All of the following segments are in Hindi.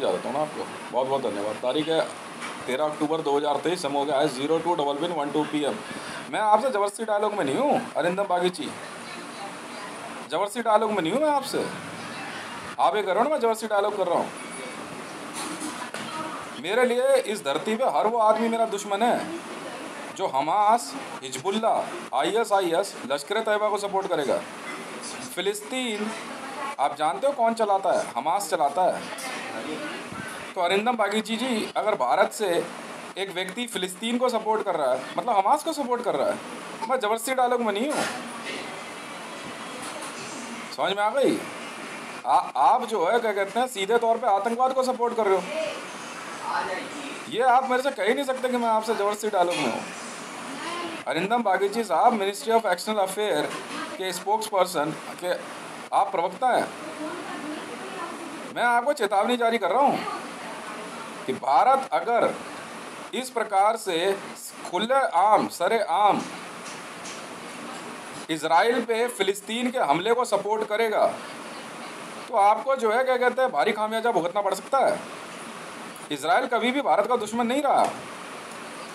जा देता हूँ ना आपको। बहुत बहुत धन्यवाद। तारीख है तेरह अक्टूबर दो हज़ार तेईस। समय हो गया है ज़ीरो टू डबल बिन वन टू पी एम। मैं आपसे ज़बरदस्ती डायलॉग में नहीं हूँ, अरिंदम बागीची। ज़बरदस्ती डायलॉग में नहीं हूँ मैं आपसे। आप ये कर रहे हो ना, मैं ज़बरदस्ती डायलॉग कर रहा हूँ। मेरे लिए इस धरती पे हर वो आदमी मेरा दुश्मन है, जो Hamas, Hezbollah I S I S Lashkar Taiba को सपोर्ट करेगा। फ़िलिस्तीन, आप जानते हो कौन चलाता है? हमास चलाता है। तो अरिंदम बागीची जी अगर भारत से एक व्यक्ति फ़िलिस्तीन को सपोर्ट कर रहा है मतलब हमास को सपोर्ट कर रहा है मैं ज़बरदस्ती डायलॉग में नहीं हूँ। समझ में आ गई? आ, आप जो है क्या कहते हैं सीधे तौर पे आतंकवाद को सपोर्ट कर रहे हो। ये आप मेरे से कह ही नहीं सकते कि मैं आपसे ज़बरदस्ती डायलॉग में हूँ। अरिंदम बागीची साहब मिनिस्ट्री ऑफ़ एक्सटर्नल अफेयर के स्पोक्स पर्सन के आप प्रवक्ता हैं। मैं आपको चेतावनी जारी कर रहा हूँ कि भारत अगर इस प्रकार से खुले आम, सरे आम इसराइल पे फ़िलिस्तीन के हमले को सपोर्ट करेगा तो आपको जो है, क्या कहते हैं, भारी खामियाजा भुगतना पड़ सकता है। इसराइल कभी भी भारत का दुश्मन नहीं रहा।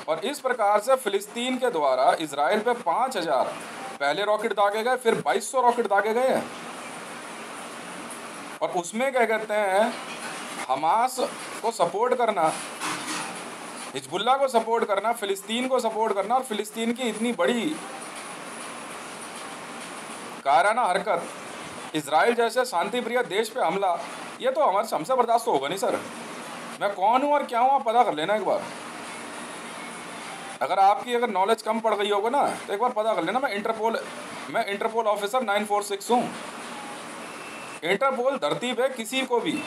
और इस प्रकार से फ़िलिस्तीन के द्वारा इसराइल पे पाँच हज़ार, पहले रॉकेट दागे गए, फिर बाईस सौ रॉकेट दागे गए और उसमें क्या कहते हैं, हमास को सपोर्ट करना हिजबुल्ला को सपोर्ट करना, फ़िलिस्तीन को सपोर्ट करना और फ़िलिस्तीन की इतनी बड़ी काराना हरकत इसराइल जैसे शांति प्रिय देश पे हमला, ये तो हमारे हमसे बर्दाश्त तो होगा नहीं, सर। मैं कौन हूँ और क्या हूँ, आप पता कर लेना एक बार। अगर आपकी अगर नॉलेज कम पड़ गई होगा ना तो एक बार पता कर लेना, मैं इंटरपोल मैं Interpol officer nine four six हूँ। इंटरपोल धरती पे किसी को भी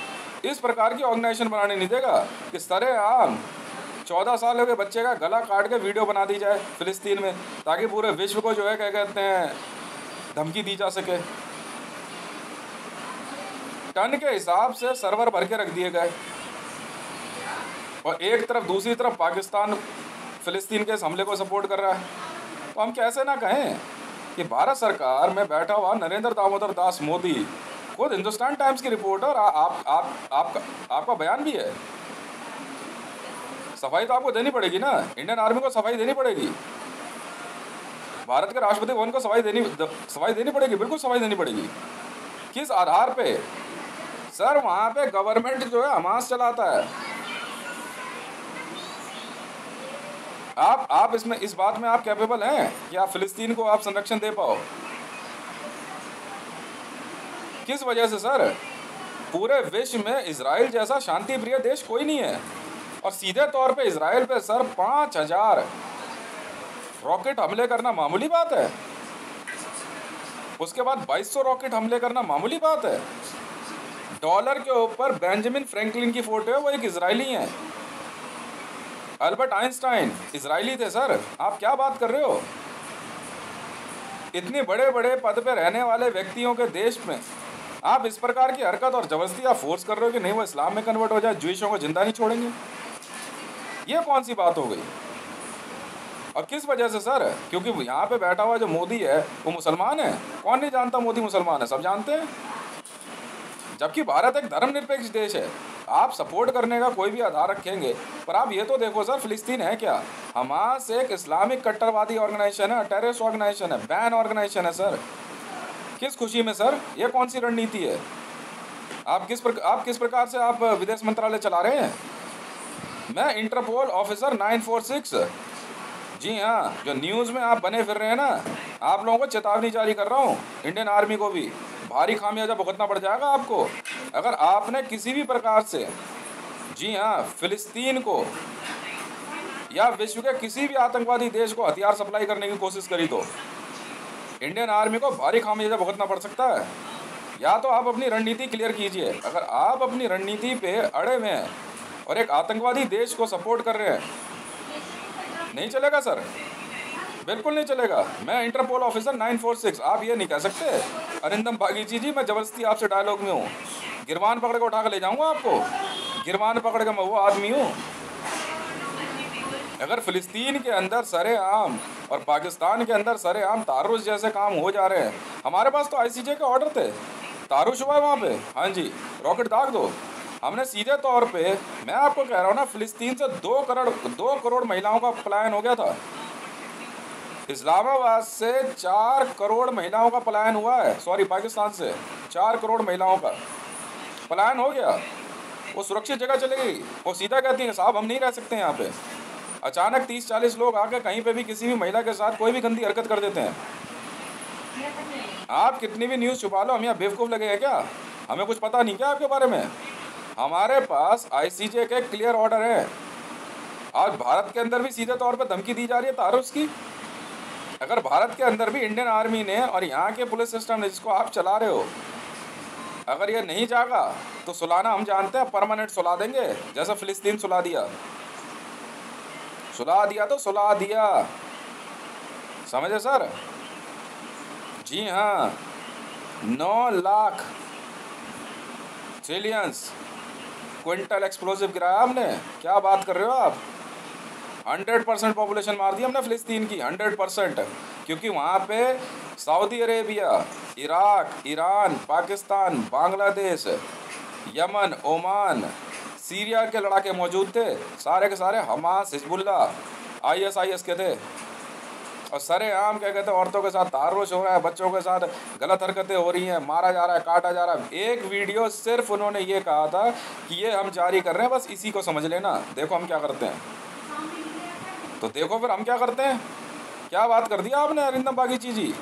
इस प्रकार की ऑर्गेनाइजेशन बनाने नहीं देगा कि सरे आम, चौदह साल के बच्चे का गला काट के वीडियो बना दी जाए फिलिस्तीन में, ताकि पूरे विश्व को जो है, क्या कहते हैं, धमकी दी जा सके। टन के हिसाब से सर्वर भर के रख दिए गए। और एक तरफ़, दूसरी तरफ़ पाकिस्तान फ़िलिस्तीन के इस हमले को सपोर्ट कर रहा है। तो हम कैसे ना कहें कि भारत सरकार में बैठा हुआ नरेंद्र दामोदर दास मोदी खुद हिंदुस्तान टाइम्स की रिपोर्ट रिपोर्टर आप आप आप आपका आपका बयान भी है। सफ़ाई तो आपको देनी पड़ेगी ना। इंडियन आर्मी को सफ़ाई देनी पड़ेगी। भारत के राष्ट्रपति भवन को सफ़ाई देनी सफ़ाई देनी पड़ेगी, बिल्कुल सफ़ाई देनी पड़ेगी। किस आधार पे? सर, वहाँ पे गवर्नमेंट जो है हमास चलाता है। आप आप इसमें इस बात में आप कैपेबल हैं कि आप फिलिस्तीन को आप संरक्षण दे पाओ। किस वजह से, सर? पूरे विश्व में इसराइल जैसा शांति प्रिय देश कोई नहीं है। और सीधे तौर पे इसराइल पे, सर, पाँच हज़ार रॉकेट हमले करना मामूली बात है। उसके बाद 2200 रॉकेट हमले करना मामूली बात है। डॉलर के ऊपर बेंजामिन फ्रैंकलिन की फ़ोटो है, वो एक इसराइली है। अल्बर्ट आइंस्टाइन इसराइली थे, सर। आप क्या बात कर रहे हो? इतने बड़े बड़े पद पर रहने वाले व्यक्तियों के देश में आप इस प्रकार की हरकत और ज़बरदस्ती आप फोर्स कर रहे हो कि नहीं, वो इस्लाम में कन्वर्ट हो जाए जुइशों को ज़िंदा नहीं छोड़ेंगे? ये कौन सी बात हो गई? और किस वजह से, सर? क्योंकि यहाँ पे बैठा हुआ जो मोदी है, वो मुसलमान है। कौन नहीं जानता मोदी मुसलमान है? सब जानते हैं। जबकि भारत एक धर्मनिरपेक्ष देश है। आप सपोर्ट करने का कोई भी आधार रखेंगे, पर आप ये तो देखो, सर, फिलिस्तीन है क्या? हमास एक इस्लामिक कट्टरवादी ऑर्गेनाइजेशन है टेररिस्ट ऑर्गेनाइजेशन है बैन ऑर्गेनाइजेशन है, सर। किस खुशी में, सर? ये कौन सी रणनीति है? आप किस प्रकार आप किस प्रकार से आप विदेश मंत्रालय चला रहे हैं? मैं Interpol officer nine four six. जी हाँ जो न्यूज़ में आप बने फिर रहे हैं ना, आप लोगों को चेतावनी जारी कर रहा हूँ, इंडियन आर्मी को भी। भारी खामियाजा भुगतना पड़ जाएगा आपको, अगर आपने किसी भी प्रकार से, जी हाँ फिलिस्तीन को या विश्व के किसी भी आतंकवादी देश को हथियार सप्लाई करने की कोशिश करी तो इंडियन आर्मी को भारी खामियाजा भुगतना पड़ सकता है। या तो आप अपनी रणनीति क्लियर कीजिए। अगर आप अपनी रणनीति पे अड़े हुए हैं और एक आतंकवादी देश को सपोर्ट कर रहे हैं। नहीं चलेगा सर बिल्कुल नहीं चलेगा। मैं Interpol officer nine four six आप ये नहीं कह सकते। अरिंदम बागीची जी, मैं ज़बरदस्ती आपसे डायलॉग में हूँ। गिरवान पकड़ के उठा कर ले जाऊँगा आपको। गिरवान पकड़ के मैं वो आदमी हूँ। अगर फ़िलिस्तीन के अंदर सरे आम और पाकिस्तान के अंदर सरे आम तारुस जैसे काम हो जा रहे हैं। हमारे पास तो आईसीजे के ऑर्डर थे। तारुश हुआ है वहाँ पे। हाँ जी रॉकेट दाग दो। हमने सीधे तौर पे, मैं आपको कह रहा हूँ ना, फिलिस्तीन से दो करोड़ दो करोड़ महिलाओं का पलायन हो गया था। इस्लामाबाद से चार करोड़ महिलाओं का पलायन हुआ है। सॉरी पाकिस्तान से चार करोड़ महिलाओं का। पलायन हो गया। वो सुरक्षित जगह चले गई। वो सीधा कहती है, साहब, हम नहीं रह सकते यहाँ पे। अचानक तीस चालीस लोग आकर कहीं पे भी किसी भी महिला के साथ कोई भी गंदी हरकत कर देते हैं। आप कितनी भी न्यूज़ छुपा लो, हम यहाँ बेवकूफ़ लगे हैं क्या? हमें कुछ पता नहीं क्या आपके बारे में? हमारे पास आईसीजे के क्लियर ऑर्डर है। आज भारत के अंदर भी सीधे तौर पर धमकी दी जा रही है तारुस की अगर भारत के अंदर भी इंडियन आर्मी ने और यहाँ के पुलिस सिस्टम ने जिसको आप चला रहे हो, अगर ये नहीं जागा तो सुलाना हम जानते हैं परमानेंट सुला देंगे, जैसा फिलिस्तीन सुला दिया। सुला दिया तो सुला दिया। समझे सर? जी हाँ। नौ लाख ट्रिलियंस क्विंटल एक्सप्लोसिव गिराया आपने क्या बात कर रहे हो आप? हंड्रेड परसेंट पॉपुलेशन मार दी हमने फ़िलिस्तीन की, हंड्रेड परसेंट। क्योंकि वहाँ पे Saudi Arabia, Iraq, Iran, Pakistan, Bangladesh, Yemen, Oman Syria के लड़ाके मौजूद थे। सारे के सारे Hamas Hezbollah I S I S के थे। और सरे आम क्या कहते हैं, औरतों के साथ तारुश हो रहा है, बच्चों के साथ गलत हरकतें हो रही हैं, मारा जा रहा है, काटा जा रहा है। एक वीडियो सिर्फ़ उन्होंने ये कहा था कि ये हम जारी कर रहे हैं, बस इसी को समझ लेना। देखो हम क्या करते हैं। तो देखो फिर हम क्या करते हैं। क्या बात कर दिया आपने, अरिंदम बागीची जी।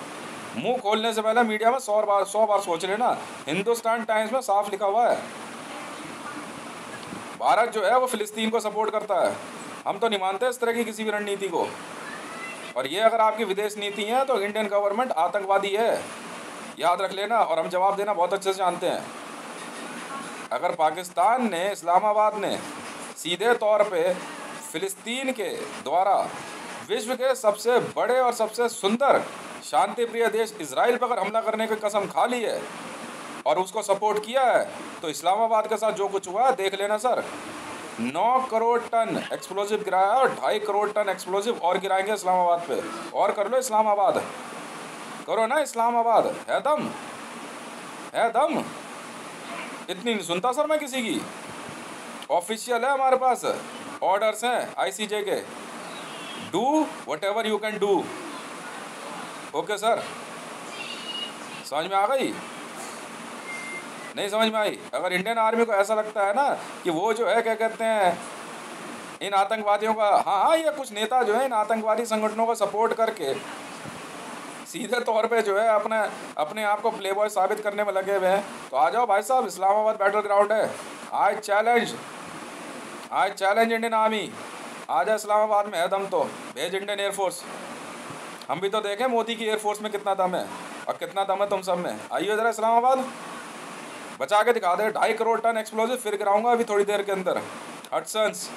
मुँह खोलने से पहले मीडिया में सौ बार सौ बार सोच लेना। हिंदुस्तान टाइम्स में साफ़ लिखा हुआ है। भारत जो है वो फिलिस्तीन को सपोर्ट करता है। हम तो नहीं मानते इस तरह की किसी भी रणनीति को। और ये अगर आपकी विदेश नीति है तो इंडियन गवर्नमेंट आतंकवादी है। याद रख लेना और हम जवाब देना बहुत अच्छे से जानते हैं। अगर पाकिस्तान ने, इस्लामाबाद ने सीधे तौर पे फ़िलिस्तीन के द्वारा विश्व के सबसे बड़े और सबसे सुंदर शांति प्रिय देश इसराइल पर अगर हमला करने की कसम खा ली है और उसको सपोर्ट किया है। तो इस्लामाबाद के साथ जो कुछ हुआ है देख लेना सर। नौ करोड़ टन एक्सप्लोजिव गिराया और ढाई करोड़ टन एक्सप्लोजिव और गिराएँगे इस्लामाबाद पे। और कर लो इस्लामाबाद। करो ना इस्लामाबाद। है दम। है दम। इतनी नहीं सुनता सर मैं किसी की। ऑफिशियल है हमारे पास। ऑर्डर्स हैं आईसीजे के। Do whatever you can do okay sir समझ में आ गई? नहीं समझ में आई? अगर इंडियन आर्मी को ऐसा लगता है ना कि वो जो है, क्या कहते हैं, इन आतंकवादियों का हाँ हाँ ये कुछ नेता जो है इन आतंकवादी संगठनों का सपोर्ट करके सीधे तौर पे जो है अपने अपने आप को प्ले बॉय साबित करने में लगे हुए हैं। तो आ जाओ भाई साहब, इस्लामाबाद बैटल ग्राउंड है। आज चैलेंज आज चैलेंज इंडियन आर्मी आ जाए इस्लामाबाद में, है दम तो। भेज इंडियन एयरफोर्स हम भी तो देखें, मोदी की एयरफोर्स में कितना दम है। और कितना दम है तुम सब में। आइए ज़रा इस्लामाबाद। बचा के दिखा दे, ढाई करोड़ टन एक्सप्लोजिव फिर गिराऊँगा अभी थोड़ी देर के अंदर। हटसन्स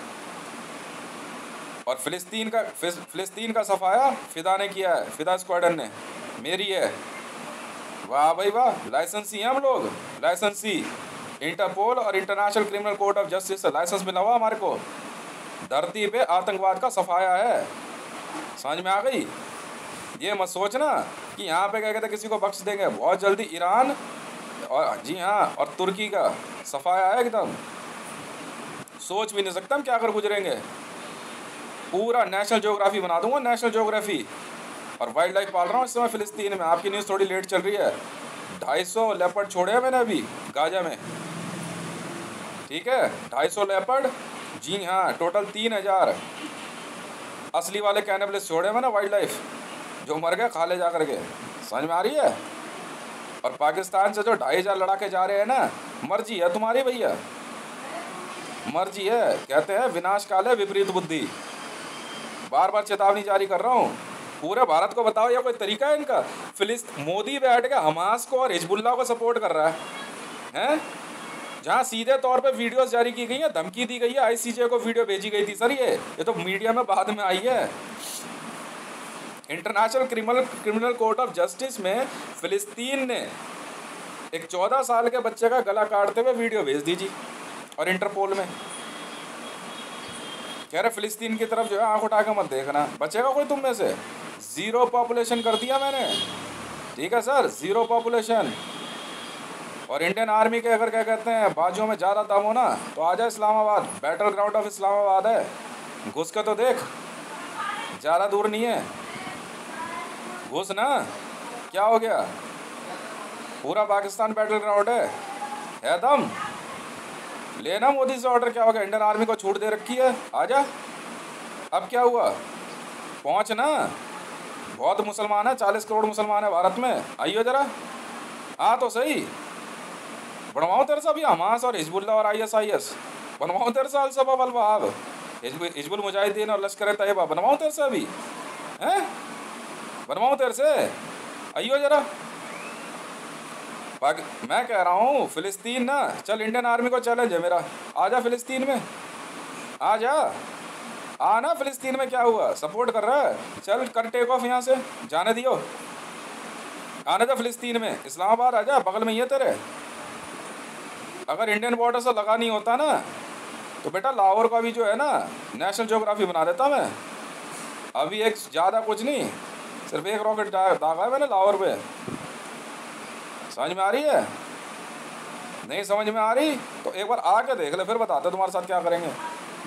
और फिलिस्तीन का फिलिस्तीन का सफाया फिदा ने किया है, फिदा स्क्वाडन ने। मेरी है। वाह भाई वाह लाइसेंसी हैं हम लोग। लाइसेंसी इंटरपोल और international criminal court of justice से लाइसेंस मिला हुआ हमारे को। धरती पे आतंकवाद का सफाया है। समझ में आ गई? ये मत सोचना कि यहाँ पे क्या कहते किसी को बख्श देंगे। बहुत जल्दी ईरान और जी हाँ और तुर्की का सफाया है एकदम। सोच भी नहीं सकता हम क्या कर गुजरेंगे। पूरा नेशनल जोग्राफी बना दूँगा नेशनल जोग्राफी और वाइल्ड लाइफ पाल रहा हूँ इस समय फ़िलिस्तीन में। आपकी न्यूज़ थोड़ी लेट चल रही है। ढाई सौ लेपर्ड छोड़े हैं मैंने अभी, गाजा में। ठीक है? ढाई सौ लेपर्ड जी हाँ टोटल तीन हज़ार। असली वाले कैनबलिस छोड़े मैंने वाइल्ड लाइफ जो मर गए, खा ले जा करके। समझ में आ रही है? और पाकिस्तान से जो ढाई हज़ार लड़ा के जा रहे हैं ना, मर्ज़ी है तुम्हारी भैया। मर्ज़ी है। कहते हैं विनाश काल है विपरीत बुद्धि। बार बार चेतावनी जारी कर रहा हूँ। पूरे भारत को बताओ, या कोई तरीका है इनका? फिलिस्त, मोदी बैठ के हमास को और हिजबुल्ला को सपोर्ट कर रहा है। हैं? जहाँ सीधे तौर पे वीडियोस जारी की गई हैं, धमकी दी गई है, आईसीजे को वीडियो भेजी गई थी। सर ये ये तो मीडिया में बाद में आई है। International criminal criminal court of justice में फिलिस्तीन ने एक चौदह साल के बच्चे का गला काटते हुए वीडियो भेज दीजिए और इंटरपोल में। कह रहे, फिलिस्तीन की तरफ़ जो है आँख उठा के मत देखना। बचेगा कोई तुम में से? ज़ीरो पॉपुलेशन कर दिया मैंने। ठीक है सर ज़ीरो पॉपुलेशन और इंडियन आर्मी के अगर क्या कहते हैं, बाजुओं में ज़्यादा दम हो ना तो आ जाए Islamabad. Battle ground of Islamabad है। घुस के तो देख। ज़्यादा दूर नहीं है। घुस ना क्या हो गया? पूरा पाकिस्तान बैटल ग्राउंड है। है दम? लेना मोदी से ऑर्डर क्या हो गया? इंडियन आर्मी को छूट दे रखी है। आजा। अब क्या हुआ? पहुँच ना। बहुत मुसलमान है, चालीस करोड़ मुसलमान है भारत में। आइयो जरा। हाँ तो सही। बनवाओ तेरे से अभी हमास और हिजबुल्ला और आई एस आई एस बनवाओ तेरे से अलसबा अल वहाब हिजबुल मुजाहिदीन और लश्कर तैयबा, बनवाओ तेरे से अभी। हैं? बनवाओ तेरे से? आइयो जरा। मैं कह रहा हूँ, फ़िलिस्तीन ना, चल इंडियन आर्मी को चैलेंज है मेरा। आ जा फ़िलिस्तीन में। आ जा आ ना फ़िलिस्तीन में क्या हुआ? सपोर्ट कर रहा है। चल, कर टेक ऑफ़ यहाँ से। जाने दियो। आने जा फ़िलिस्तीन में। इस्लामाबाद आ जा बगल में ही है तेरे। अगर इंडियन बॉर्डर से लगा नहीं होता ना तो बेटा लाहौर का भी जो है ना नेशनल जोग्राफी बना देता मैं। अभी एक ज़्यादा कुछ नहीं सिर्फ़ एक रॉकेट दागा है मैंने लाहौर पे समझ में आ रही है? नहीं समझ में आ रही? तो एक बार आके देख ले, फिर बताते तुम्हारे साथ क्या करेंगे।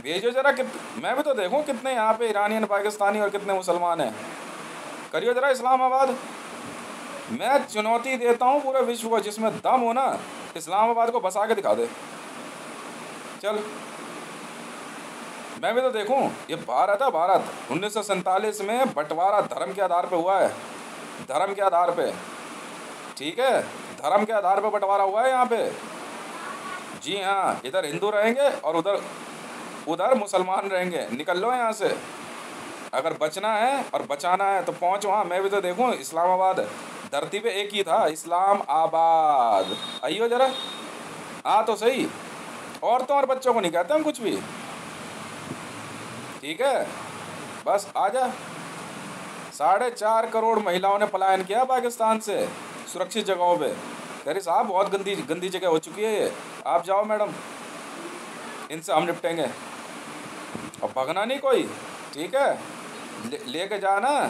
भेजो जरा कित मैं भी तो देखूँ कितने यहाँ पे ईरानियन, पाकिस्तानी और कितने मुसलमान हैं। करियो जरा इस्लामाबाद। मैं चुनौती देता हूँ पूरे विश्व को जिसमें दम हो ना, इस्लामाबाद को बसा के दिखा दे। चल। मैं भी तो देखूँ, ये भारत है भारत। उन्नीस सौ सैंतालीस में बंटवारा धर्म के आधार पे हुआ है। धर्म के आधार पे। ठीक है? धर्म के आधार पे बंटवारा हुआ है यहाँ पे। जी हाँ इधर हिंदू रहेंगे और उधर उधर मुसलमान रहेंगे। निकल लो यहाँ से। अगर बचना है और बचाना है तो पहुँच वहाँ। मैं भी तो देखूँ, इस्लामाबाद। धरती पे एक ही था, इस्लाम आबाद। आइयो जरा। हाँ तो सही। औरतों और बच्चों को नहीं कहते हम कुछ भी। ठीक है? बस आ जा। साढ़े चार करोड़ महिलाओं ने पलायन किया पाकिस्तान से, सुरक्षित जगहों पे। कह साहब बहुत गंदी गंदी जगह हो चुकी है ये। आप जाओ, मैडम। इनसे हम निपटेंगे। और भगना नहीं कोई, ठीक है? ले के जाना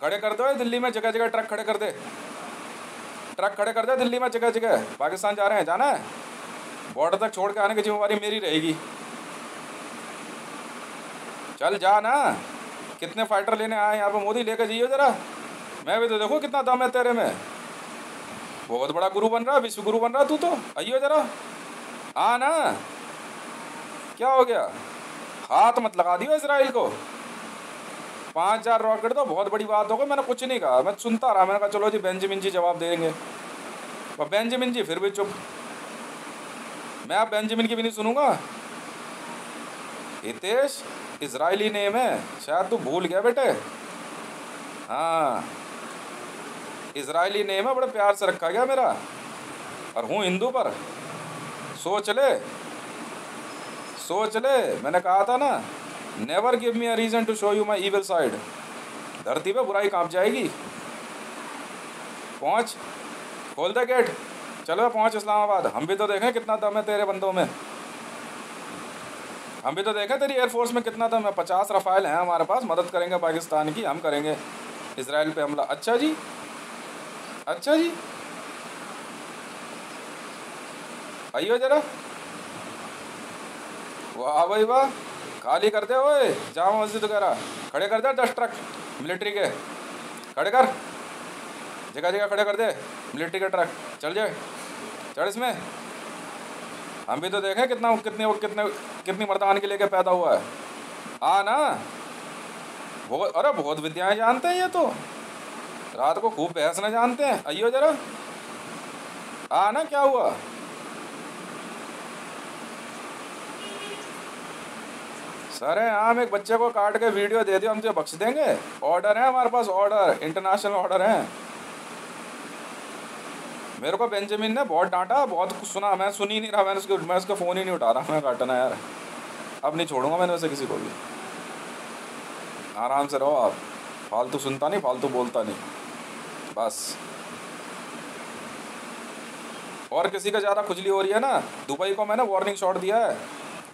खड़े कर दो दिल्ली में जगह जगह ट्रक खड़े कर दे। ट्रक खड़े कर दे दिल्ली में जगह जगह पाकिस्तान जा रहे हैं, जाना है। बॉर्डर तक छोड़ के आने की जिम्मेवारी मेरी रहेगी। चल जा ना। कितने फाइटर लेने आए यहाँ पे मोदी लेकर जाइए ज़रा। मैं भी तो देखो कितना दम है तेरे में। बहुत बड़ा गुरु बन रहा, विश्व गुरु बन रहा तू तो। आइयो ज़रा। आ ना। क्या हो गया? हाथ मत लगा दियो इसराइल को। पाँच हज़ार रॉकेट तो बहुत बड़ी बात हो गई, मैंने कुछ नहीं कहा। मैं सुनता रहा, मैंने कहा, चलो जी बेंजामिन जी जवाब देंगे। और बेंजामिन जी, फिर भी चुप। मैं आप बेंजामिन की भी नहीं सुनूँगा? हितेश? इसराइली नेम है। शायद तू भूल गया बेटे। हाँ। इसराइली नेम है, बड़े प्यार से रखा गया मेरा। और हूँ हिंदू पर। सोच ले। सोच ले। मैंने कहा था ना never give me a reason to show you my evil side धरती पे बुराई काँप जाएगी। पहुँच। खोल दे गेट चलो, पहुँच इस्लामाबाद। हम भी तो देखें कितना दम है तेरे बंदों में। हम भी तो देखें तेरी एयरफोर्स में कितना दम है पचास रफ़ाइल हैं हमारे पास। मदद करेंगे पाकिस्तान की, हम करेंगे। इसराइल पे हमला। अच्छा जी? अच्छा जी? आइयो जरा। वाह भाई वाह। खाली कर दे जामा मस्जिद वगैरह। खड़े कर दे दस ट्रक मिलिट्री के। खड़े कर। जगह जगह खड़े कर दे। मिलिट्री के ट्रक चल जाए। चढ़ इसमें। हम भी तो देखें कितना, कितने कितने, कितनी मर्दान के लेके पैदा हुआ है। हाँ ना। बहुत अरे बहुत विद्याएँ जानते हैं ये तो। रात को खूब बहस न जानते हैं। आइयो जरा। हाँ ना, क्या हुआ? सर हम एक बच्चे को काट के वीडियो दे दियो, हम तुझे बख्श देंगे। ऑर्डर है हमारे पास, ऑर्डर। इंटरनेशनल ऑर्डर है। मेरे को बेंजामिन ने बहुत डांटा, बहुत कुछ सुना, मैं सुन ही नहीं रहा, मैंने उसको मैं उसका फ़ोन ही नहीं उठा रहा, मैं काटना यार। अब नहीं छोड़ूँगा मैंने वैसे किसी को भी। आराम से रहो आप। फालतू सुनता नहीं, फालतू बोलता नहीं। बस। और किसी का ज़्यादा खुजली हो रही है ना? दुबई को मैंने वार्निंग शॉट दिया है।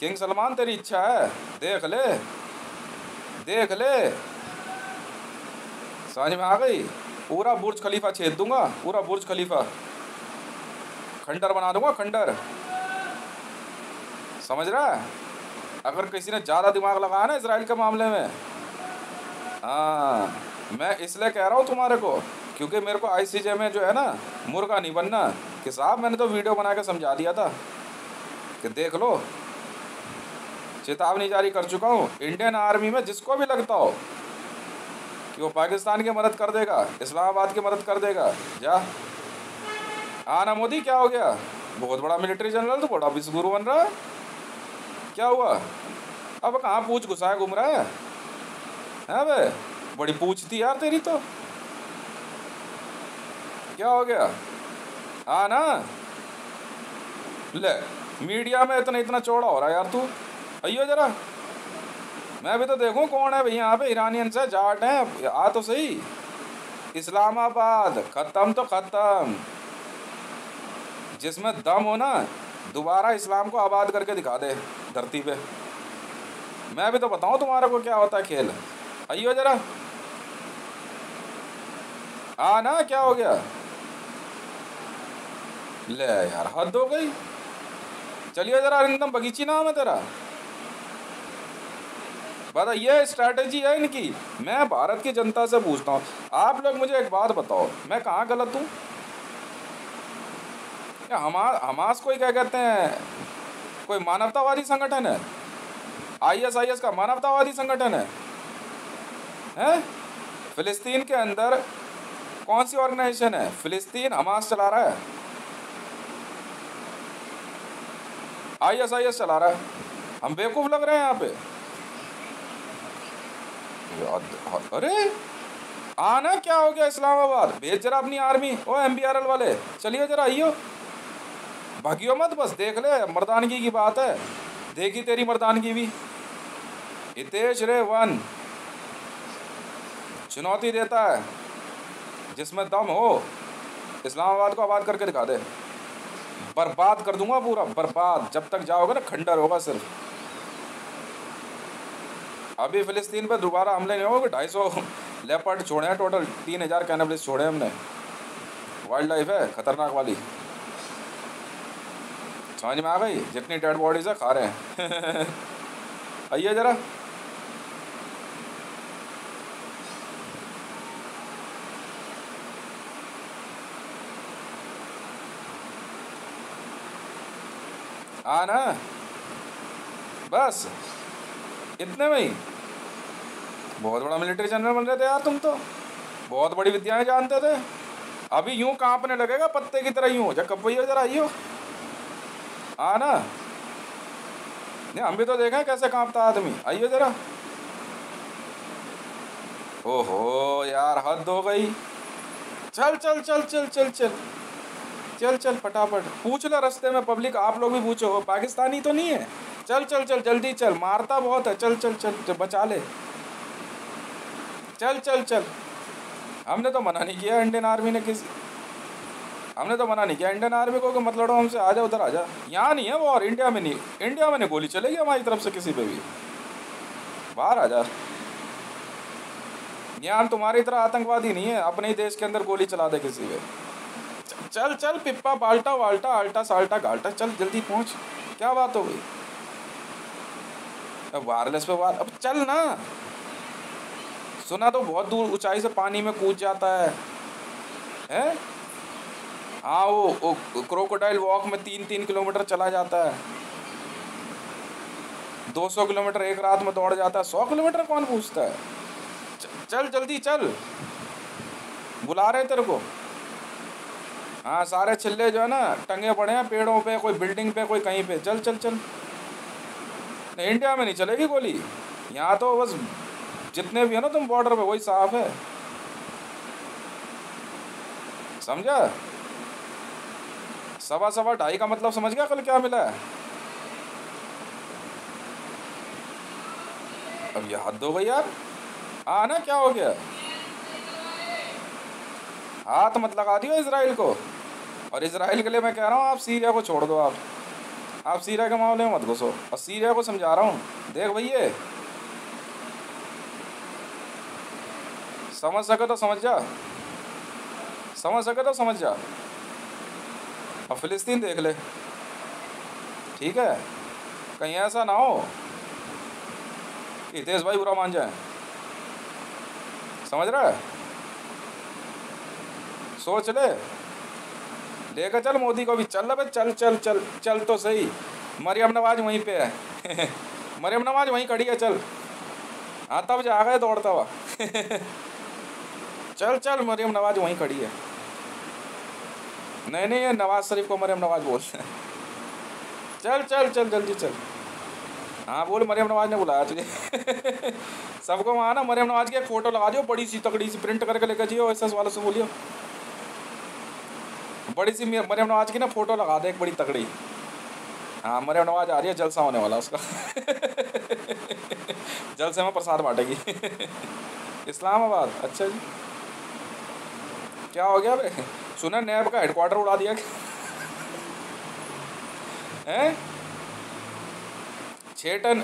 किंग सलमान तेरी इच्छा है। देख ले। देख ले। समझ में आ गई? पूरा बुर्ज खलीफा छेद दूँगा, पूरा बुर्ज खलीफा। खंडर बना दूँगा, खंडर। समझ रहा है? अगर किसी ने ज़्यादा दिमाग लगाया ना इसराइल के मामले में हाँ मैं इसलिए कह रहा हूँ तुम्हारे को, क्योंकि मेरे को आईसीजे में जो है ना, मुर्गा नहीं बनना। कि साहब, मैंने तो वीडियो बना के समझा दिया था। कि देख लो, चेतावनी जारी कर चुका हूँ, इंडियन आर्मी में जिसको भी लगता हो, कि वो पाकिस्तान की मदद कर देगा, इस्लामाबाद की मदद कर देगा जा आना मोदी, क्या हो गया? बहुत बड़ा मिलिट्री जनरल तो बड़ा विश्वगुरु बन रहा है। क्या हुआ? अब कहाँ पूछ घुसाए घूम रहा है? हैं बे? बड़ी पूछ थी यार तेरी तो। क्या हो गया? हाँ ना। ले मीडिया में इतना इतना चौड़ा हो रहा है यार तू। आइयो जरा। मैं भी तो देखूँ कौन है भैया, यहाँ पे ईरानियन से जाट हैं। आ तो सही। इस्लामाबाद, ख़त्म तो ख़त्म। जिसमें दम हो ना, दोबारा इस्लाम को आबाद करके दिखा दे धरती पे। मैं भी तो बताऊँ तुम्हारे को क्या होता है खेल। आइयो जरा। हाँ ना, क्या हो गया? ले यार, हद हो गई। चलिए जरा अरिंदम बगीची नाम है तेरा। बता, ये स्ट्रैटेजी है इनकी। मैं भारत की जनता से पूछता हूँ। आप लोग मुझे एक बात बताओ, मैं कहाँ गलत हूँ? हमार, हमास कोई क्या कहते हैं? कोई मानवतावादी संगठन है? आईएसआईएस का मानवतावादी संगठन है? हैं? फिलिस्तीन के अंदर कौन सी ऑर्गेनाइजेशन है? फिलिस्तीन हमास चला रहा है। आईएसआईएस चला रहा है। हम बेवकूफ़ लग रहे हैं यहाँ पे। अरे, आना क्या हो गया इस्लामाबाद? भेज जरा अपनी आर्मी, ओ एम वाले। चलिए जरा आइयो। भागियो मत, बस देख ले, मर्दानगी की बात है। देखी तेरी मर्दानगी भी? हितेश रे वन। चुनौती देता है। जिसमें दम हो, इस्लामाबाद को आबाद करके दिखा दे। बर्बाद कर दूँगा पूरा, बर्बाद। जब तक जाओगे ना, खंडर होगा सिर्फ़। अभी फिलिस्तीन पे दोबारा हमले नहीं होंगे, ढाई सौ लेपर्ड छोड़े हैं, टोटल तीन हज़ार कैनबलिस छोड़े हमने। वाइल्ड लाइफ है, खतरनाक वाली। समझ में आ गई? जितनी डेड बॉडीज है, खा रहे हैं। आइए ज़रा। हाँ ना बस। इतने में ही। बहुत बड़ा मिलिट्री जनरल बन रहे थे यार तुम तो। बहुत बड़ी विद्याएँ जानते थे। अभी यूँ कांपने लगेगा, पत्ते की तरह यूँ। हो जब कब जरा आइयो हाँ ना नहीं हम भी तो देखा कैसे कांपता आदमी आइयो जरा ओहो यार हद हो गई चल चल चल चल चल चल चल चल फटाफट पूछ लो रास्ते में पब्लिक आप लोग भी पूछो पाकिस्तानी तो नहीं है चल चल चल जल्दी चल मारता बहुत है चल चल चल, चल बचा ले चल चल चल हमने तो मना नहीं किया इंडियन आर्मी ने किसी हमने तो मना नहीं किया इंडियन आर्मी को मत लड़ो हमसे, आ जा उधर, आ जा। यहाँ नहीं है वो, और इंडिया में नहीं इंडिया में नहीं, गोली चलेगी हमारी तरफ़ से किसी पे भी। बाहर आ जा। यहाँ तुम्हारी तरह आतंकवादी नहीं है, अपने ही देश के अंदर गोली चला दे किसी पे। चल चल, पिप्पा बाल्टा वाल्टा, आल्टा, साल्टा, गाल्टा, चल, जल्दी पहुँच। क्या बात हो गई? अब वायरलेस पे बात अब चल ना। सुना तो बहुत दूर, ऊंचाई से पानी में कूद जाता है। हैं? हाँ वो, वो क्रोकोडाइल वॉक में तीन तीन किलोमीटर चला जाता है। दो सौ किलोमीटर एक रात में दौड़ जाता है। सौ किलोमीटर कौन पूछता है? चल जल्दी चल। बुला रहे तेरे को। हाँ सारे चिल्ले जो है ना टंगे पड़े हैं पेड़ों पे कोई बिल्डिंग पे कोई कहीं पे। चल चल चल। नहीं इंडिया में नहीं चलेगी गोली। यहाँ तो बस जितने भी है ना तुम बॉर्डर पे वही साफ़ है। समझा? सवा सवा ढाई का मतलब समझ गया कल क्या मिला है? अब ये हद हो गई यार। हाँ ना, क्या हो गया? हाथ मत लगा दियो इसराइल को। और इसराइल के लिए मैं कह रहा हूँ, आप सीरिया को छोड़ दो आप। आप सीरिया के मामले में मत घुसो। और सीरिया को समझा रहा हूँ। देख भैया समझ सके तो समझ जा। समझ सके तो समझ जा। अब फ़िलिस्तीन देख ले। ठीक है? कहीं ऐसा ना हो हितेश भाई बुरा मान जाए। समझ रहा है? सोच ले। लेकर चल मोदी को भी। चल भाई, चल चल चल चल तो सही। मरियम नवाज़ वहीं पे है। मरियम नवाज़ वहीं खड़ी है, चल। हाँ तब जा गए दौड़ता हुआ। चल चल, मरियम नवाज़ वहीं खड़ी है। नहीं नहीं, ये नवाज़ शरीफ को मरियम नवाज़ बोलते हैं। चल चल चल, जल्दी चल। हाँ बोल, मरियम नवाज़ ने बुलाया तुझे सबको वहाँ ना मरियम नवाज़ की एक फ़ोटो लगा दियो, बड़ी सी तकड़ी सी प्रिंट करके लेकर एस एस वालों से बोलियो। बड़ी सी मरियम नवाज़ की ना फ़ोटो लगा दे, एक बड़ी तकड़ी हाँ मरियम नवाज़ आ रही है, जलसा होने वाला उसका। जलसे में प्रसाद बांटेगी। इस्लामाबाद अच्छा जी। क्या हो गया भाई सुना नैब का हेडक्वार्टर उड़ा दिया हैं? छः टन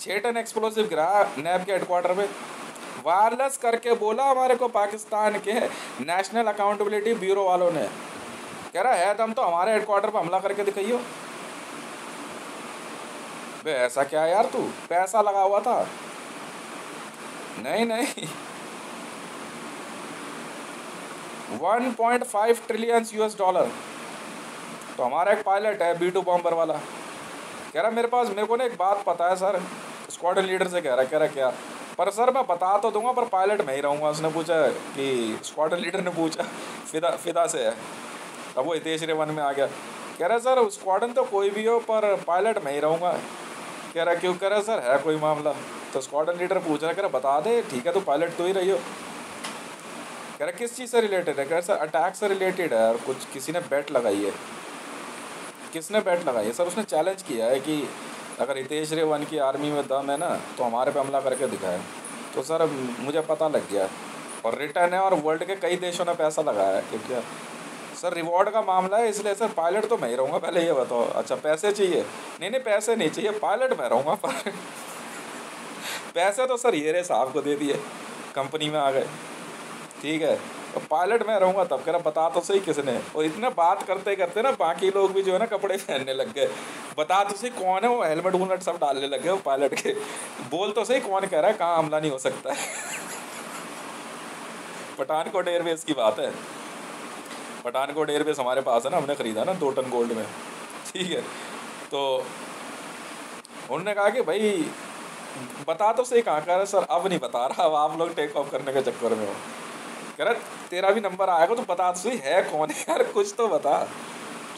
छः टन एक्सप्लोसिव गिरा नैब के हेडक्वार्टर पे। वायरलेस करके बोला हमारे को पाकिस्तान के नेशनल अकाउंटेबिलिटी ब्यूरो वालों ने। कह रहा, है, तुम तो हमारे हेडक्वार्टर पर हमला करके दिखाइयो। ऐसा क्या यार तू? पैसा लगा हुआ था? नहीं नहीं। One point five trillion US dollar तो हमारा एक पायलट है बी टू बॉम्बर वाला। कह रहा, मेरे पास, मेरे को ना एक बात पता है, सर। स्क्वाडन लीडर से कह रहा कह रहा, क्या? पर सर, मैं बता तो दूँगा, पर पायलट मैं ही रहूँगा। उसने पूछा कि स्क्वाडन लीडर ने पूछा, फिदा फिदा से है? अब वो हितेश रेवन में आ गया। कह रहा, सर स्क्वाडन तो कोई भी हो, पर पायलट मैं ही रहूँगा। कह रहा, क्यों? कह रहा, सर, है कोई मामला? तो स्क्वाडन लीडर पूछ रहा, कह रहा, बता दे, ठीक है तो पायलट तो ही रही हो। कह रहा, किस चीज़ से रिलेटेड है? कह रहा, सर अटैक से रिलेटेड है और कुछ किसी ने बैट लगाई है। किसने बैट लगाई है? सर, उसने चैलेंज किया है कि अगर हितेश रेवन की आर्मी में दम है ना तो हमारे पे हमला करके दिखाए। तो सर, मुझे पता लग गया। और रिटर्न है और वर्ल्ड के कई देशों ने पैसा लगाया है, क्योंकि सर रिवॉर्ड का मामला है, इसलिए सर पायलट तो मैं ही रहूँगा, पहले ये बताओ। अच्छा पैसे चाहिए? नहीं नहीं, पैसे नहीं चाहिए पायलट मैं रहूँगा, पर पैसे तो सर, ये रे साहब को दे दिए। कंपनी में आ गए। ठीक है। तो पायलट मैं रहूँगा तब, कह रहा, बता तो सही किसने? और इतने बात करते करते ना, बाकी लोग भी जो है ना, कपड़े पहनने लग गए। बता तो सही कौन है वो हेलमेट वुलमेट सब डालने लग गए वो पायलट के। बोल तो सही कौन कह रहा है, कहाँ हमला नहीं हो सकता है। पठानकोट एयरवेज की बात है। पठानकोट एयरवेज हमारे पास है ना, हमने ख़रीदा ना दो टन गोल्ड में। ठीक है। तो उन्होंने कहा कि, भाई, बता तो सही कहाँ कह रहा सर, अब नहीं बता रहा, अब आप लोग टेक ऑफ़ करने के चक्कर में हो। कह रहा, तेरा भी नंबर आएगा तो बता तो सही है कौन है यार, कुछ तो बता।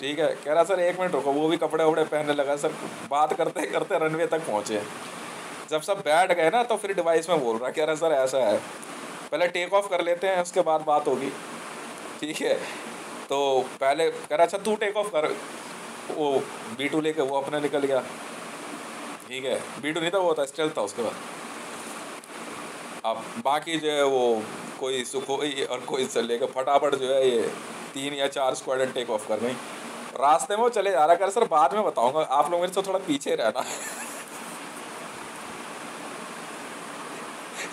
ठीक है, कह रहा, सर, एक मिनट रुको, वो भी कपड़े वपड़े पहनने लगा सर, बात करते करते रनवे तक पहुँचे जब सब बैठ गए ना तो फिर डिवाइस में बोल रहा, कह रहा, सर, ऐसा है। पहले टेक ऑफ़ कर लेते हैं, उसके बाद बात होगी। ठीक है तो पहले कह रहा अच्छा तू टेक ऑफ़ कर। वो बी टू लेके, वो अपने निकल गया। ठीक है बी टू नहीं था, वो था स्टेल था उसके बाद। अब बाकी जो है वो कोई सुखोई और कोई से लेकर फटाफट जो है ये तीन या चार स्क्वाडन टेक ऑफ़ कर गई रास्ते में वो चले जा रहा कर सर, बाद में बताऊँगा। आप लोग मेरे से थोड़ा पीछे रहना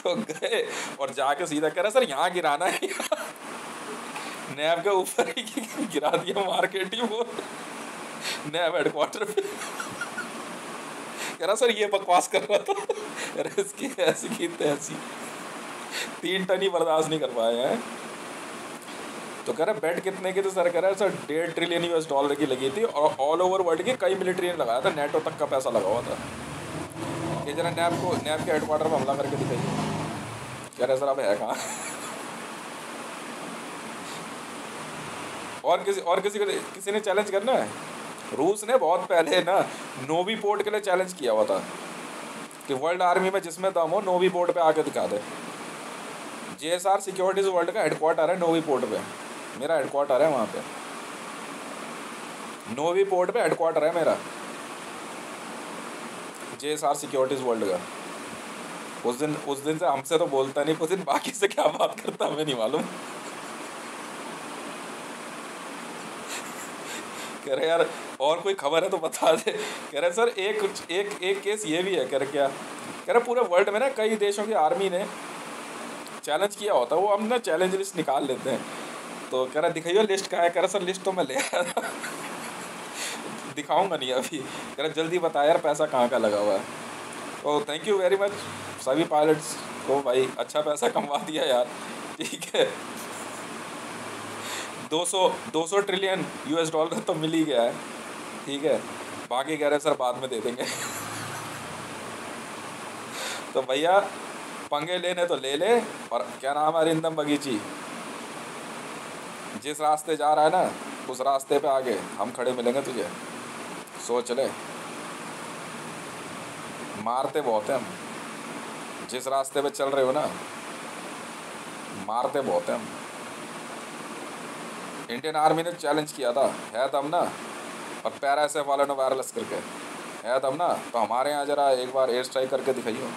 तो गए और जाके सीधा कह रहा सर, यहाँ गिराना है नैब के ऊपर ही गिरा दिया मार्केट ही वो। नैब हेडक्वार्टर पे। कह रहा सर, ये बकवास कर रहा था। अरे इसकी ऐसी की तैसी। तीन टन ही बर्दाश्त नहीं कर पाए हैं। तो कह रहा बेड कितने की तो सर? कह रहा है, सर, डेढ़ ट्रिलियन यूएस डॉलर की लगी थी और ऑल ओवर वर्ल्ड की कई मिलिट्री ने लगाया था नेटो तक का पैसा लगा हुआ था। ये जरा नैब को नैब के हेडक्वार्टर में हमला करके दिखाइए। कह रहे सर अब है कहाँ? और किसी और किसी को, किसी ने चैलेंज करना है? रूस ने बहुत पहले ना नोवी पोर्ट के लिए चैलेंज किया हुआ था कि वर्ल्ड आर्मी में जिसमें दम हो नोवी पोर्ट पे आके दिखा दे। J S R securities world का हेडक्वार्टर है नोवी पोर्ट पे। मेरा हेडक्वार्टर है वहाँ पे। नोवी पोर्ट पे हेडक्वार्टर है मेरा। J S R securities world का। उस दिन उस दिन से हमसे तो बोलता नहीं, उस दिन बाकी से क्या बात करता हमें नहीं मालूम। कह रहे, यार, और कोई खबर है तो बता दे। कह रहे, सर, एक एक एक केस ये भी है। कह रहे, क्या? कह रहे, पूरे वर्ल्ड में ना कई देशों की आर्मी ने चैलेंज किया होता है वो हम ना चैलेंज लिस्ट निकाल लेते हैं। तो कह रहा, दिखाइयो लिस्ट कहाँ है? कह रहा, सर लिस्ट तो मैं ले आया दिखाऊँगा नहीं अभी। कह रहा, जल्दी बता यार, पैसा कहाँ का लगा हुआ है? तो थैंक यू वेरी मच सभी पायलट्स को भाई अच्छा पैसा कमवा दिया यार। ठीक है। 200 200 ट्रिलियन यूएस डॉलर तो मिल ही गया है। ठीक है। बाकी कह रहे सर, बाद में दे देंगे। तो भैया पंगे लेने तो ले ले और क्या नाम है अरिंदम बगीची? जिस रास्ते जा रहा है ना, उस रास्ते पे आगे, हम खड़े मिलेंगे तुझे। सोच ले। मारते बहुत हैं हम। जिस रास्ते पे चल रहे हो ना, मारते बहुत हैं हम। इंडियन आर्मी ने चैलेंज किया था, है तब ना? और पैरा एस वालों ने वायरलेस करके। है तब ना? तो हमारे यहाँ ज़रा एक बार एयर स्ट्राइक करके दिखाइए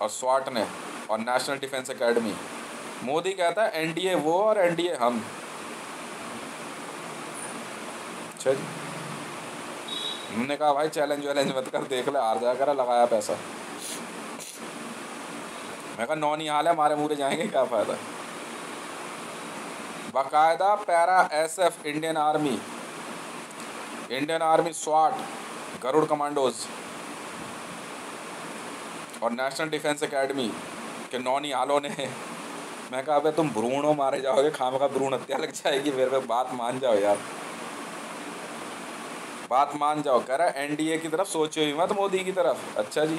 और स्वाट ने और नेशनल डिफेंस एकेडमी मोदी कहता है, एनडीए वो और एनडीए हम। अच्छा हमने कहा, भाई चैलेंज वैलेंज मत कर, देख ले, हार जा कर, लगाया पैसा। मैं कहा नॉन ही हाल है हमारे मुरे जाएँगे, क्या फ़ायदा? बाकायदा para SF Indian army Indian army स्वाट Garud commandos. और नेशनल डिफेंस एकेडमी के नौनी आलों ने, मैं कहा, अबे तुम भ्रूणों मारे जाओगे, खाम का भ्रूण हत्या लग जाएगी मेरे पे बात मान जाओ यार। बात मान जाओ। कह रहा एनडीए की तरफ़ सोचो ही मत, मोदी की तरफ़। अच्छा जी।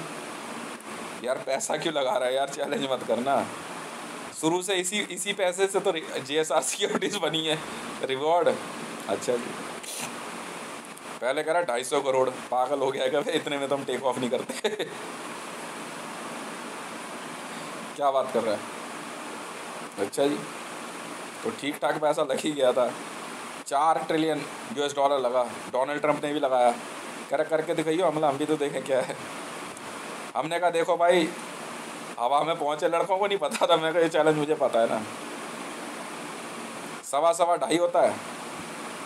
यार पैसा क्यों लगा रहा है यार चैलेंज मत करना। शुरू से इसी इसी पैसे से तो जे एस आर सिक्योरिटीज बनी है। रिवॉर्ड अच्छा जी। पहले कह रहा, ढाई सौ करोड़, पागल हो गया क्या? इतने में तो हम टेक ऑफ़ नहीं करते। क्या बात कर रहा है? अच्छा जी। तो ठीक ठाक पैसा लग ही गया था। चार ट्रिलियन यूएस डॉलर लगा। डोनाल्ड ट्रंप ने भी लगाया। कर, करके दिखाइयो हमला हम भी तो देखें क्या है। हमने कहा, देखो भाई, हवा में पहुँचे लड़कों को नहीं पता था। मैं कहा, ये चैलेंज मुझे पता है ना। सवा सवा ढाई होता है।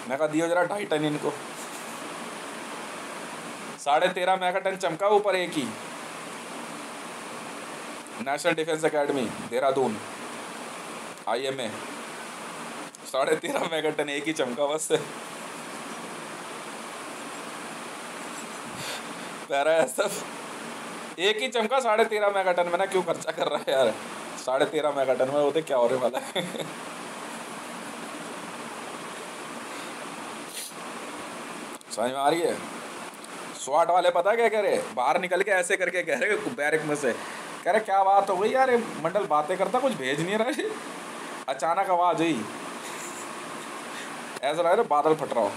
मैं कहा, दियो जरा ढाई टन इनको। साढ़े तेरह मेगा टन चमका ऊपर एक ही। National defence academy Dehradun I M A साढ़े तेरह मेगा टन एक ही चमका, बस। पैरा ऐसा एक ही चमका, साढ़े तेरह मेगा टन में ना क्यों खर्चा कर रहा है यार? साढ़े तेरह मेगा टन में होते क्या होने वाला है? समझ में आ रही है? स्वाट वाले पता क्या कह रहे बाहर निकल के ऐसे करके कह रहे बैरिक में से कह रहे क्या बात हो गई यार? मंडल बातें करता, कुछ भेज नहीं रहा है अचानक आवाज़ हुई ऐसा लग रहा बादल फट रहा हो।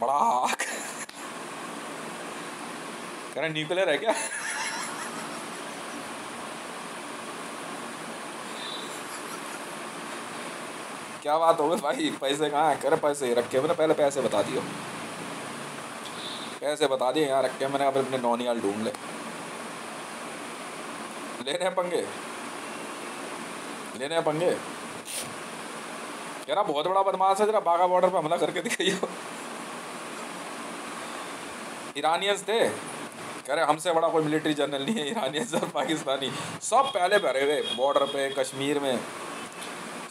बड़ा कह रहे न्यूक्लियर है क्या? क्या बात हो गई भाई? पैसे कहाँ है? कह रहे पैसे रखे मैंने पहले पैसे बता दियो। पैसे बता दिए, यहाँ रखे मैंने अपने नौनियाल ढूंढ ले। लेने पंगे। लेने पंगे। कह रहा बहुत बड़ा बदमाश है, जरा बाघा बॉर्डर पे हमला करके दिखाइयो। ईरानियंस थे। कह रहे, हमसे बड़ा कोई मिलिट्री जनरल नहीं है ईरानियंस और पाकिस्तानी। सब पहले भरे हुए बॉर्डर पे, कश्मीर में।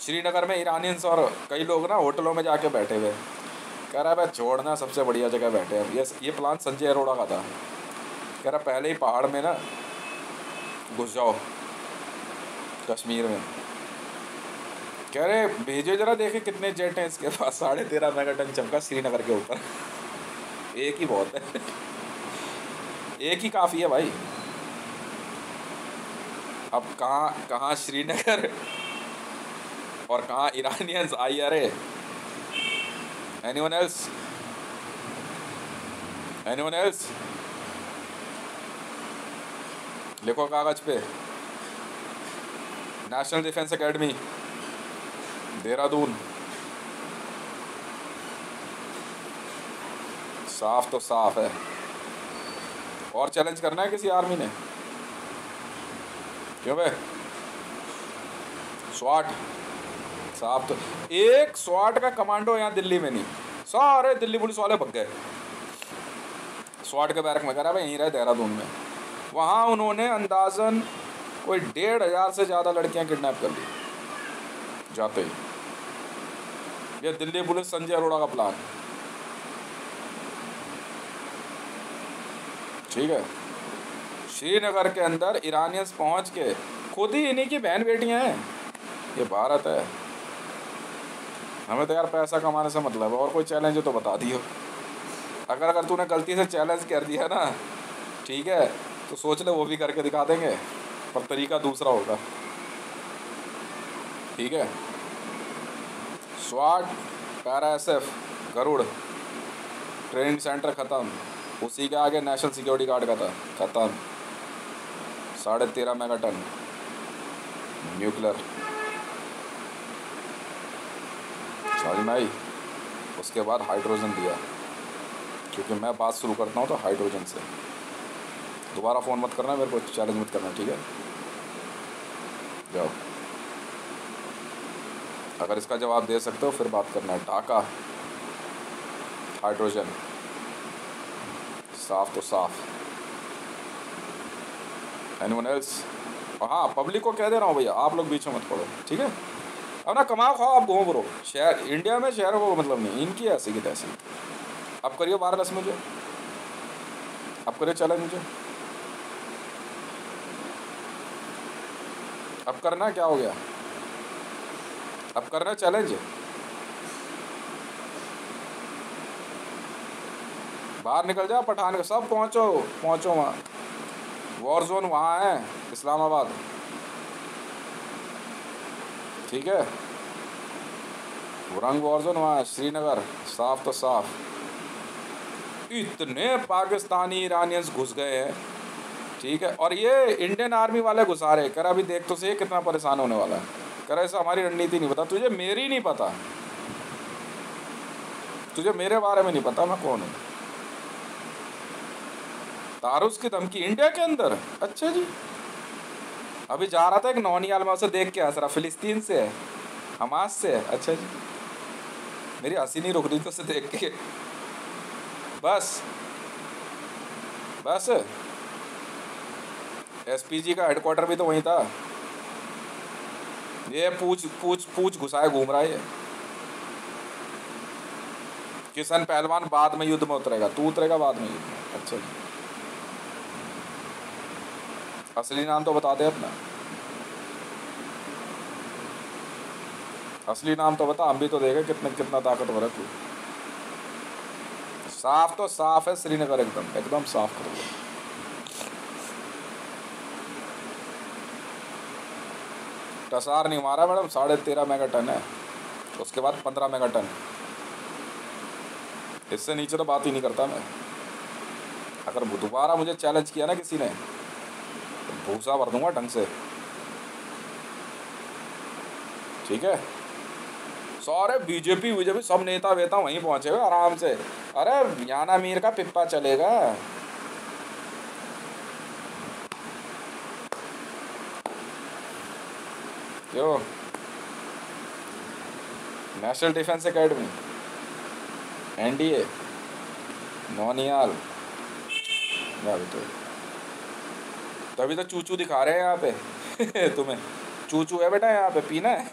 श्रीनगर में ईरानियंस और कई लोग ना होटलों में जाके बैठे हुए। कह रहा है भाई छोड़ना सबसे बढ़िया जगह बैठे हैं। ये ये प्लान संजय अरोड़ा का था। कह रहा, पहले ही पहाड़ में ना घुस जाओ। कश्मीर में। कह रहे, भेजो जरा देखे कितने जेट हैं इसके पास। साढ़े तेरह मेगा टन चमका श्रीनगर के ऊपर। एक ही बहुत है। एक ही काफ़ी है भाई। अब कहाँ कहाँ श्रीनगर और कहाँ ईरानियंस आई अरे। एनीवन एल्स एनीवन एल्स लिखो कागज़ पे। National defence academy Dehradun. साफ़ तो साफ़ है। और चैलेंज करना है किसी आर्मी ने? क्यों भाई? स्वाट साफ़ तो एक स्वाट का कमांडो यहाँ दिल्ली में नहीं। सारे दिल्ली पुलिस वाले भग गए। स्वाट के बैरक में करा भाई, यहीं रहे देहरादून में। वहाँ उन्होंने अंदाजन कोई डेढ़ हज़ार से ज़्यादा लड़कियाँ किडनैप कर ली। जाते ही। ये दिल्ली पुलिस संजय अरोड़ा का प्लान ठीक है। श्रीनगर के अंदर ईरानियंस पहुँच के खुद ही इन्हीं की बहन बेटियाँ हैं। ये भारत है। हमें तो यार पैसा कमाने से मतलब है। और कोई चैलेंज हो तो बता दियो। अगर अगर तूने गलती से चैलेंज कर दिया ना, ठीक है। तो सोच ले, वो भी करके दिखा देंगे, पर तरीका दूसरा होगा। ठीक है? स्वाट para S F Garud training centre ख़त्म। उसी के आगे नेशनल सिक्योरिटी गार्ड का था, ख़त्म। साढ़े तेरह मेगा टन न्यूक्लियर। समझ में आई उसके बाद हाइड्रोजन दिया। क्योंकि मैं बात शुरू करता हूँ तो हाइड्रोजन से। दोबारा फ़ोन मत करना, मेरे को चैलेंज मत करना, ठीक है? जाओ। अगर इसका जवाब दे सकते हो, फिर बात करना है। ढाका हाइड्रोजन। साफ़ तो साफ़। एनीवन एल्स हाँ पब्लिक को कह दे रहा हूँ भैया, आप लोग बीच में मत पड़ो, ठीक है? अब ना कमाओ, खाओ, आप घूमो बरो शहर इंडिया में शहरों को मतलब नहीं, इनकी ऐसी की तैसी। अब करिए वायरलेस मुझे। अब करिए चैलेंज मुझे। अब करना क्या हो गया? अब करना चैलेंज है बाहर निकल जाओ पठान के सब पहुंचो पहुंचो वहाँ। वॉर जोन वहाँ है, इस्लामाबाद। ठीक है? रंग वॉर जोन वहाँ है, श्रीनगर। साफ़ तो साफ़। इतने पाकिस्तानी ईरानियंस घुस गए हैं। ठीक है। और ये इंडियन आर्मी वाले घुसा रहे कर अभी देख तो सही कितना परेशान होने वाला है। कर ऐसा हमारी रणनीति नहीं पता। तुझे मेरी नहीं पता। तुझे मेरे बारे में नहीं पता मैं कौन हूँ। तारुस की धमकी इंडिया के अंदर? अच्छा जी। अभी जा रहा था एक नौनियाल में, उसे देख के हंस रहा, फिलिस्तीन से है, हमास से है। अच्छा जी। मेरी हँसी नहीं रुक रही तो उसे देख के। बस। बस। एसपीजी का हेडक्वार्टर भी तो वहीं था। ये पूछ पूछ पूछ घुसाए घूम रहा है ये। किशन पहलवान बाद में युद्ध में उतरेगा, तू उतरेगा बाद में युद्ध में। अच्छा जी। असली नाम तो बता दे अपना। असली नाम तो बता, हम भी तो देखे कितने, कितना ताकतवर है तू। साफ़ तो साफ़ है, श्रीनगर एकदम एकदम साफ़ कर टसार नहीं मारा मैडम, साढ़े तेरह मेगा टन है। उसके बाद पंद्रह मेगा टन इससे नीचे तो बात ही नहीं करता मैं। अगर दोबारा मुझे चैलेंज किया ना किसी ने तो भूसा भर दूँगा ढंग से। ठीक है? सारे बीजेपी बीजेपी सब नेता वेता वहीं पहुँचे हुए आराम से। अरे याना मीर का पिप्पा चलेगा। क्यों नेशनल डिफेंस एकेडमी एनडीए नौनियाल तो। तभी तो चूचू दिखा रहे हैं यहाँ पे। तुम्हें। चूचू है बेटा यहाँ पे, पीना है।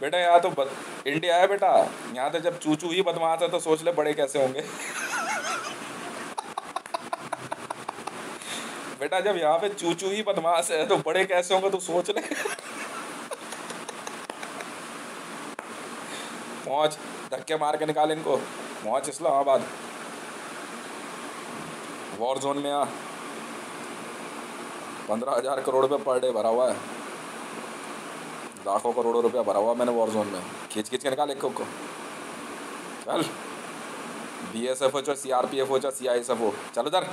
बेटा यहाँ तो बद... इंडिया है बेटा। यहाँ तो जब चूचू ही बदमाश है तो सोच ले बड़े कैसे होंगे। बेटा, जब यहाँ पे चूचू ही बदमाश है तो बड़े कैसे होंगे तो सोच ले। पहुँच धक्के मार के निकाल इनको। पहुँच इस्लामाबाद। वॉर जोन में आ। पंद्रह हज़ार करोड़ रुपये पर डे भरा हुआ है। लाखों करोड़ों रुपया भरा हुआ मैंने वॉर जोन में। खींच खींच के निकाल एक को। चल। बी एस एफ़ हो चाहे सी आर पी एफ़ हो चाहे सी आई एस एफ़ हो। चलो इधर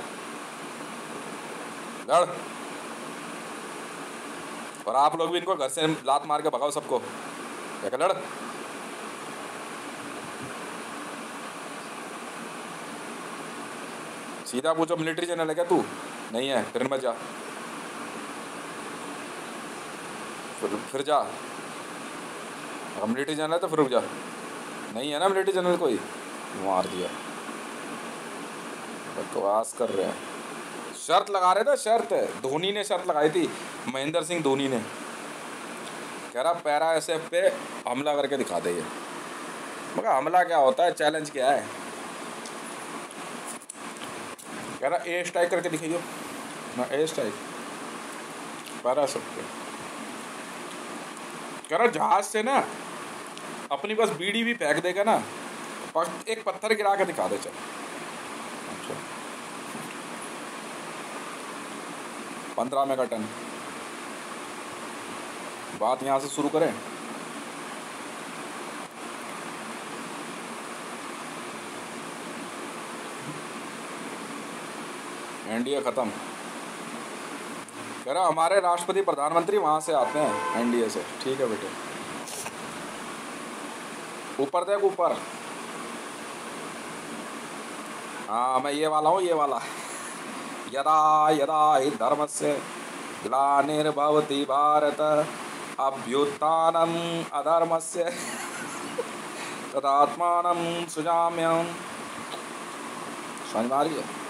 लड़ और आप लोग भी इनको घर से लात मार के भगाओ सबको। लड़ सीधा पूछो मिलिट्री जनरल है क्या तू? नहीं है, फिर मत जा। फिर फिर जा। अगर मिलिट्री जनरल है तो फिर रुक जा। नहीं है ना मिलिट्री जनरल कोई? मार दिया। बकवास कर रहे हैं। शर्त लगा रहे थे, शर्त धोनी ने शर्त लगाई थी। महेंद्र सिंह धोनी ने। कह रहा, पैरा एस एफ़ पे हमला करके दिखा दे मगर हमला क्या होता है? चैलेंज क्या है? कह रहा ए स्ट्राइक करके दिखाइए ना ए स्ट्राइक पैरा एस पे। कह रहा, जहाज़ से ना, अपनी बस बीड़ी भी फेंक देगा ना एक पत्थर गिरा के दिखा दे, चल अच्छा पंद्रह मेगा टन बात यहाँ से शुरू करें। एनडीए ख़त्म। कह रहा, हमारे राष्ट्रपति प्रधानमंत्री वहाँ से आते हैं, एनडीए से। ठीक है बेटे। ऊपर देख, ऊपर। हाँ मैं ये वाला हूँ, ये वाला। यदा यदा हि धर्मस्य ग्लानिर्भवति भारत, अभ्युत्थानम् अधर्मस्य तदात्मानं सुजाम्यं समझ में आ रही है